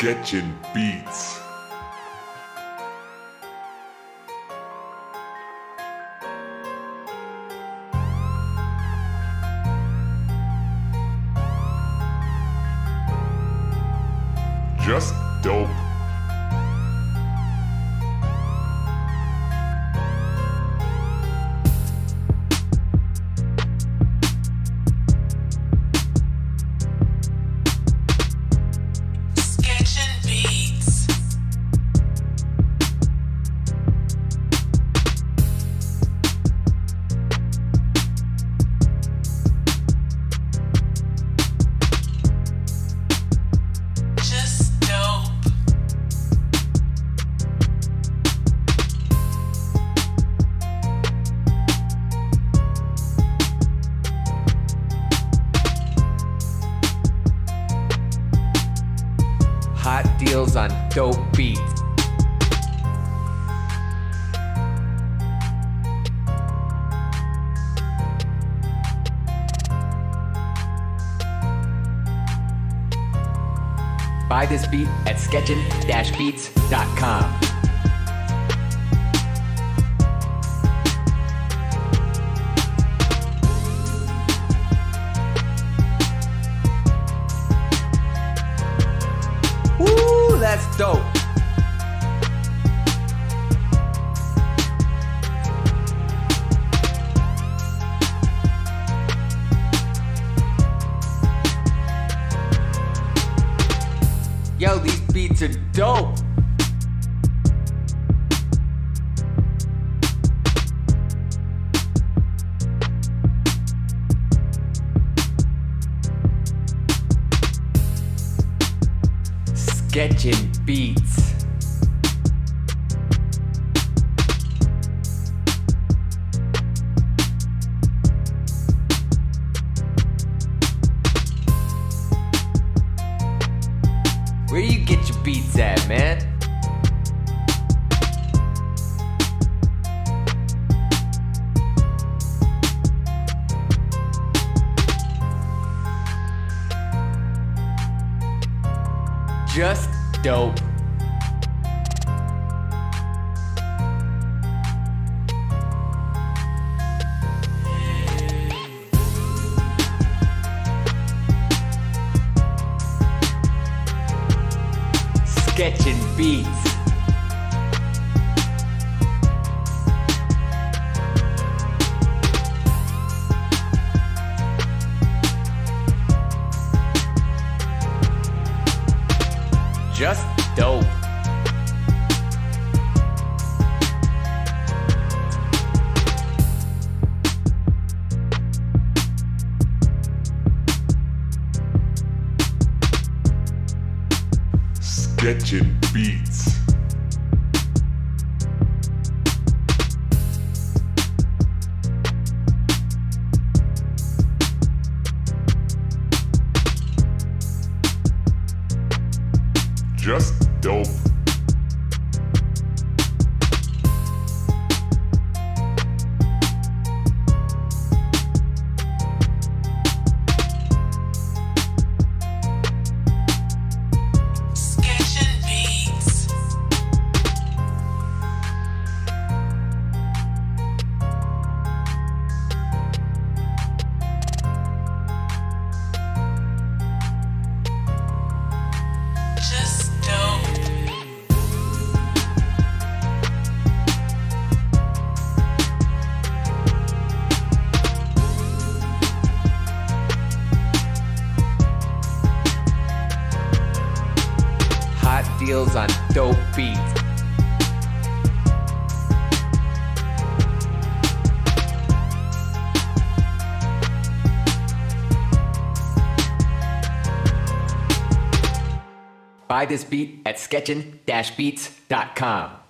Sketchin' Beats. Just dope. Deals on dope beats. Buy this beat at sketchin-beats.com. dope. Yo, these beats are dope. Sketchin' beats. Where you get your beats at, man? Just dope. Sketchin' beats. Sketchin' Beats. Just dope. Deals on dope beats. Buy this beat at sketchin-beats.com.